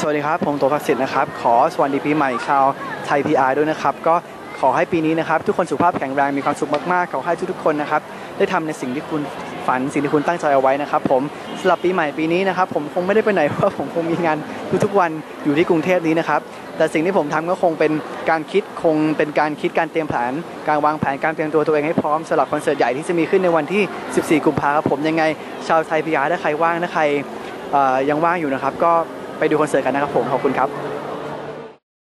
สวัสดีครับ ผมโตภักดิ์สิทธิ์นะครับ ขอสวัสดีปีใหม่ชาวไทยพีอาร์ด้วยนะครับ ก็ขอให้ปีนี้นะครับ ทุกคนสุขภาพแข็งแรงมีความสุขมากๆ ขอให้ทุกๆคนนะครับ ได้ทำในสิ่งที่คุณฝันสิ่งที่คุณตั้งใจเอาไว้นะครับ ผมสำหรับปีใหม่ปีนี้นะครับ ผมคงไม่ได้ไปไหนเพราะผมคงมีงานทุกๆวันอยู่ที่กรุงเทพนี้นะครับแต่สิ่งที่ผมทำก็คงเป็นการคิดคงเป็นการคิดการเตรียมแผน การวางแผนการเตรียมตัวตัวเองให้พร้อมสำหรับคอนเสิร์ตใหญ่ที่จะมีขึ้นในวันที่ 14 กุมภาพันธ์ผมยังไงชาวไทยพีอาร์ถ้าใครว่างถ้าใครยังว่างอยู่นะครับ ก็ ไปดูคอนเสิร์ตกันนะครับผมขอบคุณครับ